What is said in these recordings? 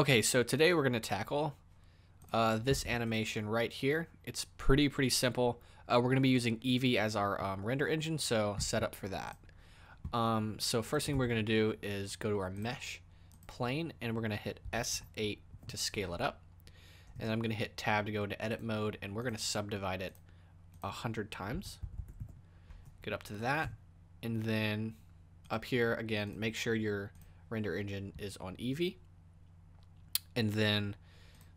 Okay, so today we're going to tackle uh, this animation right here. It's pretty, pretty simple. Uh, we're going to be using Eevee as our um, render engine, so set up for that. Um, so first thing we're going to do is go to our mesh plane, and we're going to hit S8 to scale it up. And I'm going to hit tab to go into edit mode, and we're going to subdivide it a hundred times. Get up to that, and then up here again, make sure your render engine is on Eevee. And then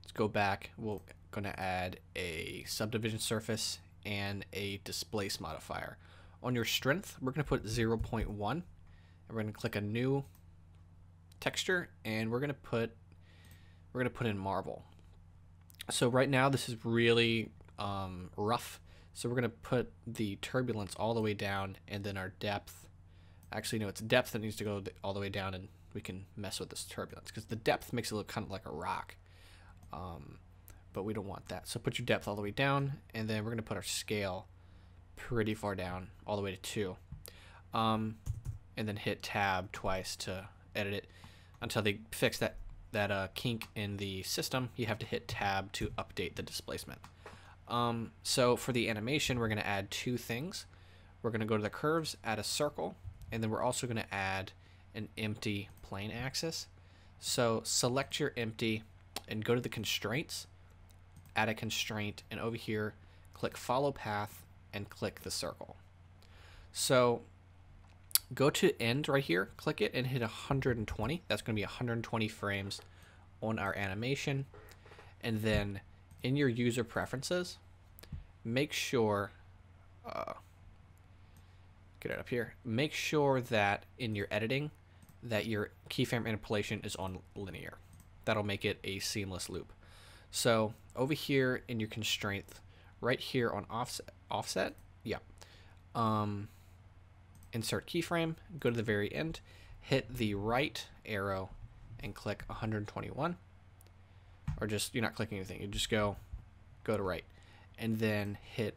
let's go back. We're going to add a subdivision surface and a displace modifier. On your strength, we're going to put 0.1. And we're going to click a new texture and we're going to put we're going to put in marble. So right now this is really um, rough. So we're going to put the turbulence all the way down and then our depth. Actually, no, it's depth that needs to go all the way down and we can mess with this turbulence because the depth makes it look kind of like a rock. Um, but we don't want that. So put your depth all the way down, and then we're going to put our scale pretty far down, all the way to 2. Um, and then hit tab twice to edit it until they fix that, that uh, kink in the system. You have to hit tab to update the displacement. Um, so for the animation, we're going to add two things. We're going to go to the curves, add a circle, and then we're also going to add an empty plain axis. So select your empty and go to the constraints, add a constraint, and over here, click follow path and click the circle. So go to end right here, click it and hit 120. That's going to be 120 frames on our animation. And then in your user preferences, make sure, uh, get it up here, make sure that in your editing, that your keyframe interpolation is on linear. That'll make it a seamless loop. So over here in your constraint, right here on offset, offset yeah, um, insert keyframe, go to the very end, hit the right arrow and click 121 or just you're not clicking anything you just go go to right and then hit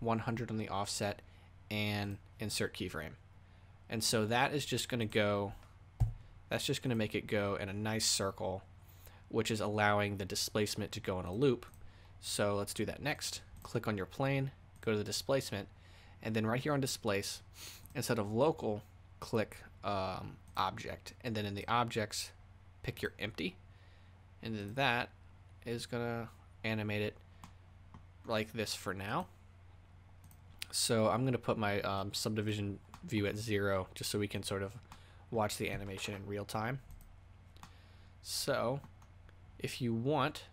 100 on the offset and insert keyframe and so that is just going to go, that's just going to make it go in a nice circle, which is allowing the displacement to go in a loop. So let's do that next. Click on your plane, go to the displacement, and then right here on displace, instead of local, click um, object. And then in the objects, pick your empty. And then that is going to animate it like this for now. So I'm going to put my um, subdivision view at zero just so we can sort of watch the animation in real time. So if you want,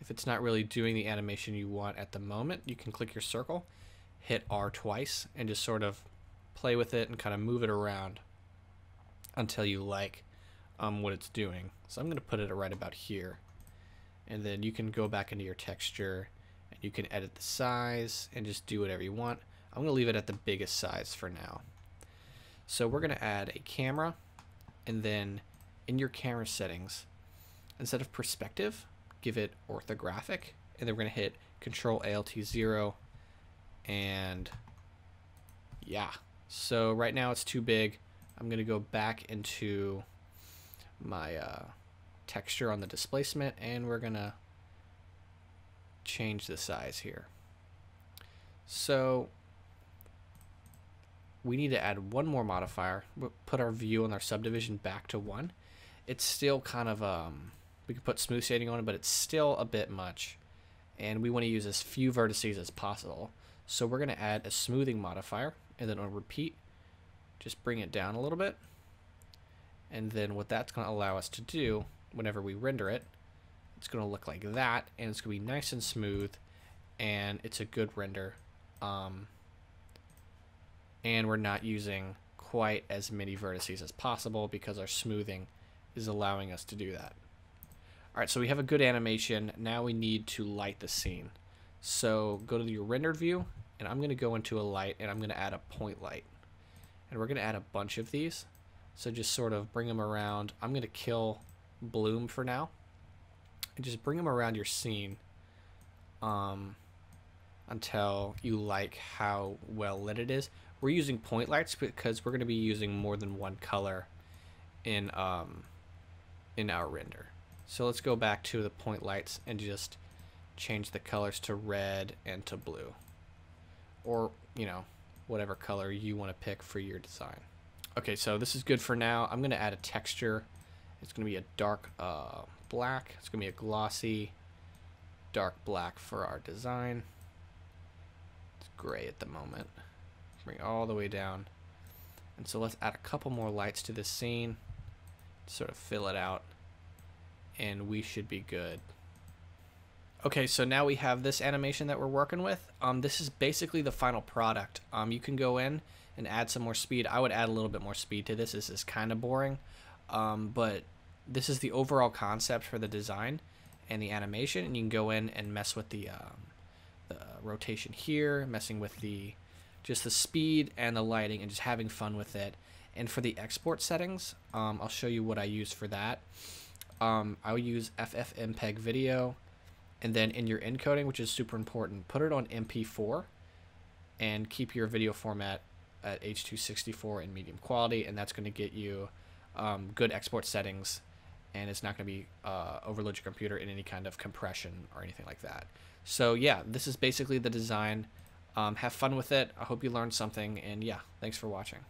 if it's not really doing the animation you want at the moment, you can click your circle, hit R twice, and just sort of play with it and kind of move it around until you like um, what it's doing. So I'm going to put it right about here. And then you can go back into your texture and you can edit the size and just do whatever you want. I'm going to leave it at the biggest size for now. So we're going to add a camera and then in your camera settings, instead of perspective, give it orthographic. And then we're going to hit Control Alt 0 and yeah. So right now it's too big. I'm going to go back into my uh, texture on the displacement and we're going to change the size here. So we need to add one more modifier. Put our view and our subdivision back to one. It's still kind of, um, we could put smooth shading on it, but it's still a bit much. And we want to use as few vertices as possible. So we're going to add a smoothing modifier and then on repeat, just bring it down a little bit. And then what that's going to allow us to do whenever we render it, it's going to look like that and it's going to be nice and smooth and it's a good render. Um, and we're not using quite as many vertices as possible because our smoothing is allowing us to do that. Alright, so we have a good animation. Now we need to light the scene. So go to your rendered view, and I'm going to go into a light, and I'm going to add a point light. And we're going to add a bunch of these. So just sort of bring them around. I'm going to kill Bloom for now. And just bring them around your scene um, until you like how well lit it is. We're using point lights because we're going to be using more than one color in um, in our render. So let's go back to the point lights and just change the colors to red and to blue. Or, you know, whatever color you want to pick for your design. Okay, so this is good for now. I'm going to add a texture. It's going to be a dark uh, black. It's going to be a glossy dark black for our design. It's gray at the moment. Bring all the way down. And so let's add a couple more lights to this scene. Sort of fill it out. And we should be good. Okay, so now we have this animation that we're working with. Um, this is basically the final product. Um, you can go in and add some more speed. I would add a little bit more speed to this. This is kind of boring, um, but this is the overall concept for the design and the animation, and you can go in and mess with the, um, the rotation here, messing with the just the speed and the lighting, and just having fun with it. And for the export settings, um, I'll show you what I use for that. Um, I'll use FFmpeg video and then in your encoding, which is super important, put it on MP4 and keep your video format at H264 in medium quality, and that's going to get you um, good export settings, and it's not going to be uh, overload your computer in any kind of compression or anything like that. So yeah, this is basically the design. Um, have fun with it. I hope you learned something, and yeah, thanks for watching.